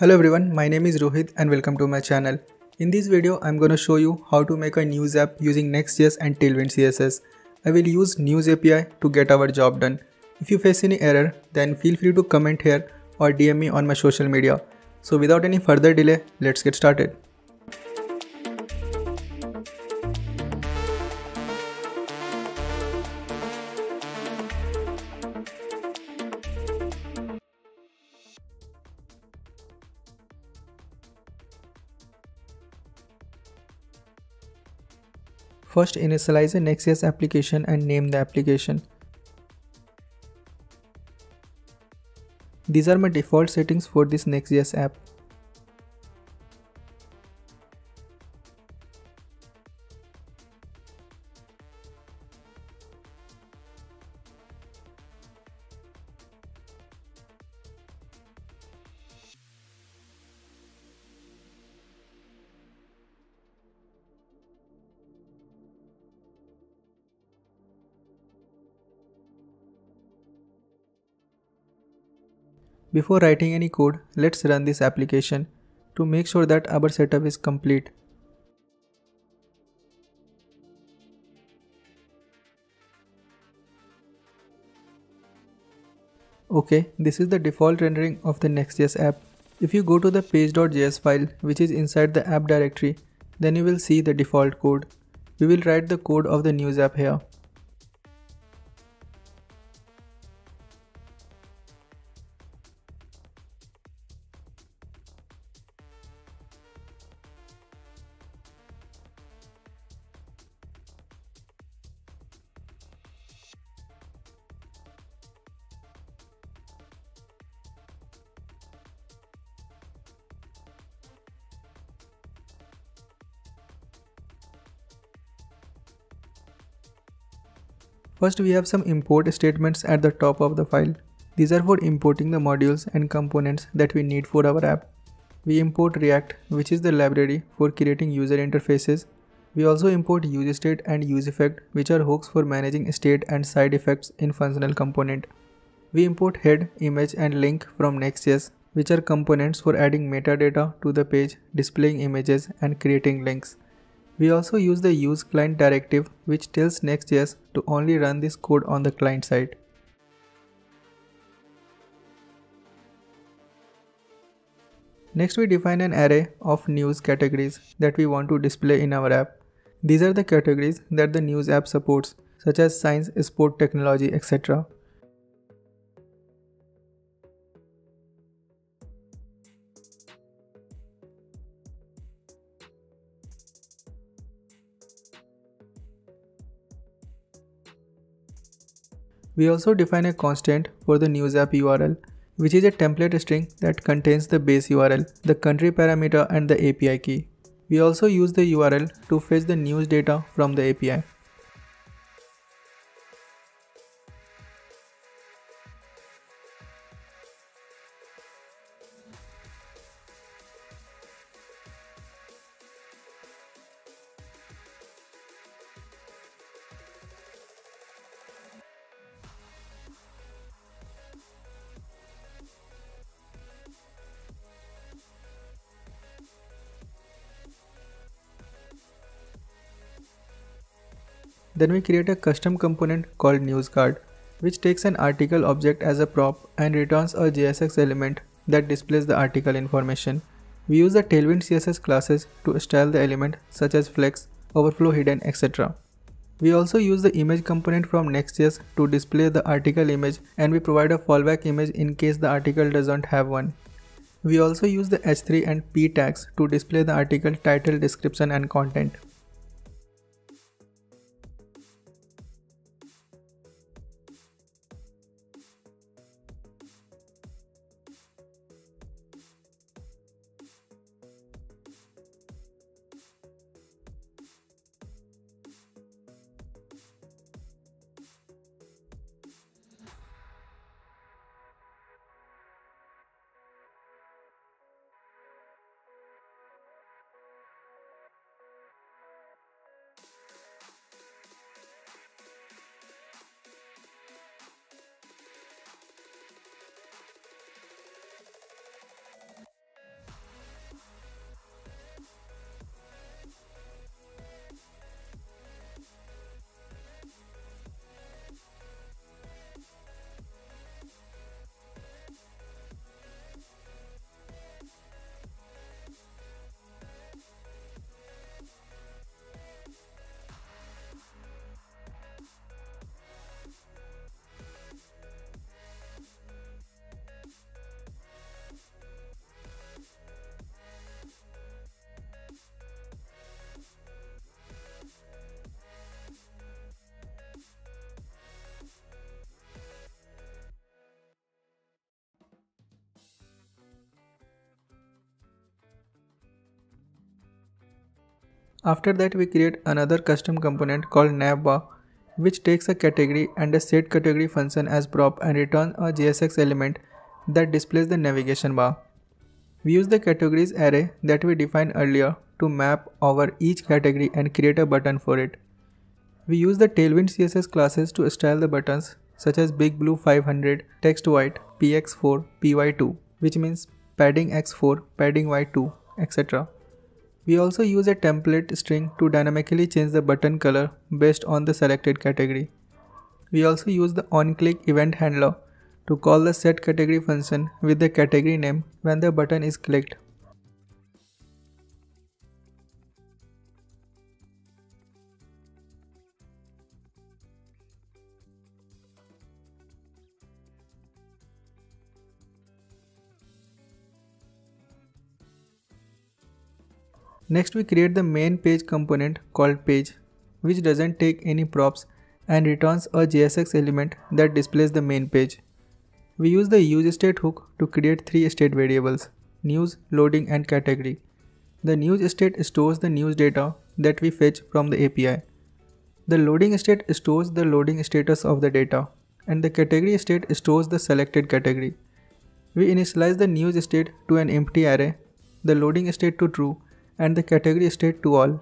Hello everyone, my name is Rohit and welcome to my channel. In this video, I'm gonna show you how to make a news app using Next.js and Tailwind CSS. I will use News API to get our job done. If you face any error, then feel free to comment here or DM me on my social media. So without any further delay, let's get started. First initialize a Next.js application and name the application. These are my default settings for this Next.js app. Before writing any code, let's run this application to make sure that our setup is complete. Okay, this is the default rendering of the Next.js app. If you go to the page.js file which is inside the app directory, then you will see the default code. We will write the code of the news app here. First we have some import statements at the top of the file. These are for importing the modules and components that we need for our app. We import React which is the library for creating user interfaces. We also import useState and useEffect which are hooks for managing state and side effects in functional component. We import head, image and link from Next.js which are components for adding metadata to the page, displaying images and creating links. We also use the use client directive which tells Next.js to only run this code on the client side. Next we define an array of news categories that we want to display in our app. These are the categories that the news app supports such as science, sport, technology, etc. We also define a constant for the news app URL, which is a template string that contains the base URL, the country parameter and the API key. We also use the URL to fetch the news data from the API. Then we create a custom component called newscard, which takes an article object as a prop and returns a JSX element that displays the article information. We use the Tailwind CSS classes to style the element such as flex, overflow hidden, etc. We also use the image component from Next.js to display the article image and we provide a fallback image in case the article doesn't have one. We also use the h3 and p tags to display the article title, description and content. After that we create another custom component called navbar which takes a category and a set category function as prop and returns a JSX element that displays the navigation bar. We use the categories array that we defined earlier to map over each category and create a button for it. We use the Tailwind CSS classes to style the buttons such as Big Blue 500, Text White, PX4, PY2 which means padding X4, padding Y2, etc. We also use a template string to dynamically change the button color based on the selected category. We also use the onClick event handler to call the setCategory function with the category name when the button is clicked. Next we create the main page component called page which doesn't take any props and returns a JSX element that displays the main page. We use the useState hook to create three state variables news, loading and category. The news state stores the news data that we fetch from the API. The loading state stores the loading status of the data and the category state stores the selected category. We initialize the news state to an empty array, the loading state to true and the category state to all.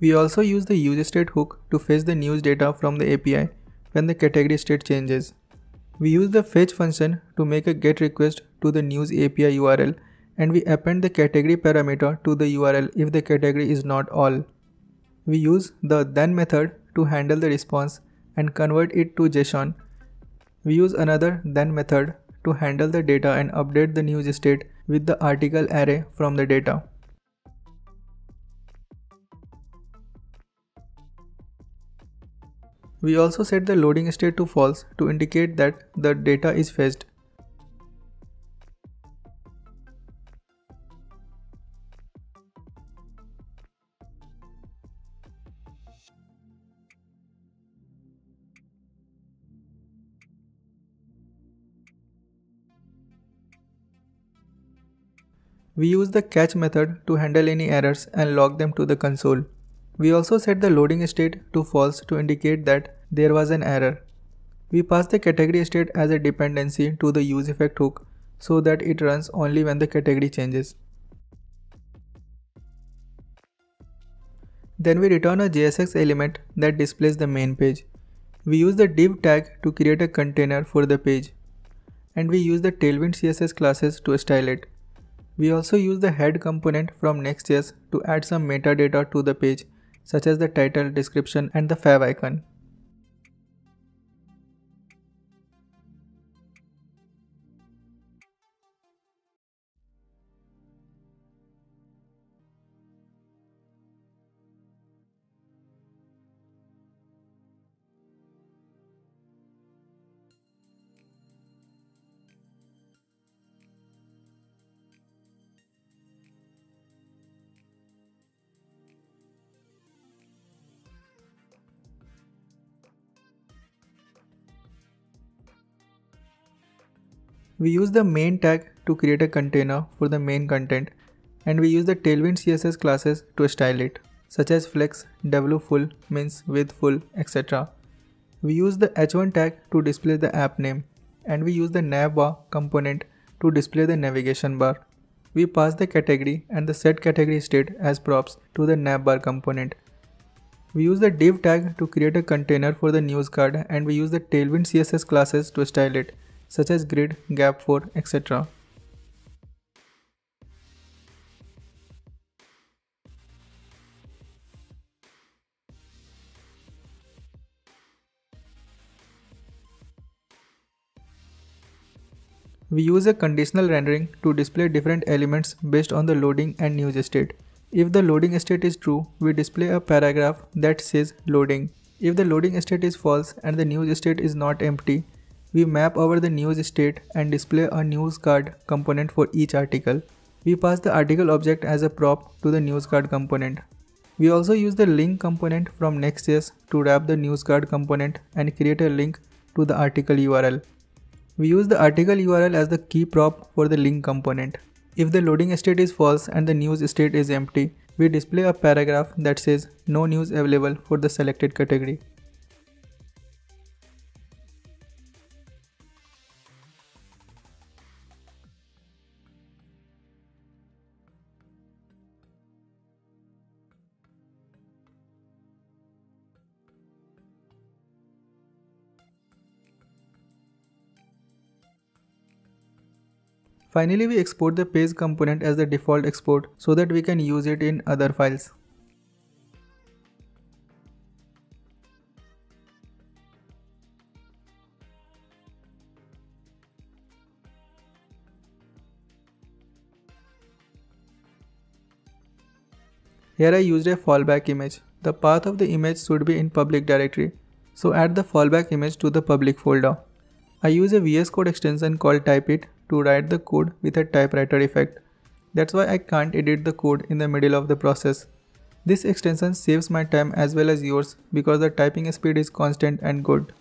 We also use the useState hook to fetch the news data from the API when the category state changes. We use the fetch function to make a GET request to the news API URL and we append the category parameter to the URL if the category is not all. We use the then method to handle the response and convert it to JSON. We use another then method to handle the data and update the news state with the article array from the data. We also set the loading state to false to indicate that the data is fetched. We use the catch method to handle any errors and log them to the console. We also set the loading state to false to indicate that there was an error. We pass the category state as a dependency to the useEffect hook so that it runs only when the category changes. Then we return a JSX element that displays the main page. We use the div tag to create a container for the page. And we use the Tailwind CSS classes to style it. We also use the head component from Next.js to add some metadata to the page such as the title, description and the fav icon. We use the main tag to create a container for the main content and we use the Tailwind CSS classes to style it such as flex, w full, means width full, etc. We use the h1 tag to display the app name and we use the navbar component to display the navigation bar. We pass the category and the set category state as props to the navbar component. We use the div tag to create a container for the news card and we use the Tailwind CSS classes to style it such as grid, gap4, etc. We use a conditional rendering to display different elements based on the loading and news state. If the loading state is true, we display a paragraph that says loading. If the loading state is false and the news state is not empty, we map over the news state and display a news card component for each article. We pass the article object as a prop to the news card component. We also use the link component from Next.js to wrap the news card component and create a link to the article URL. We use the article URL as the key prop for the link component. If the loading state is false and the news state is empty, we display a paragraph that says no news available for the selected category. Finally, we export the page component as the default export so that we can use it in other files. Here I used a fallback image. The path of the image should be in public directory. So add the fallback image to the public folder. I use a VS Code extension called typeit to write the code with a typewriter effect. That's why I can't edit the code in the middle of the process. This extension saves my time as well as yours because the typing speed is constant and good.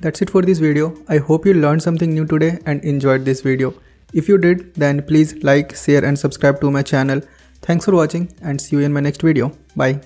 That's it for this video. I hope you learned something new today and enjoyed this video. If you did, then please like, share and subscribe to my channel. Thanks for watching and see you in my next video. Bye.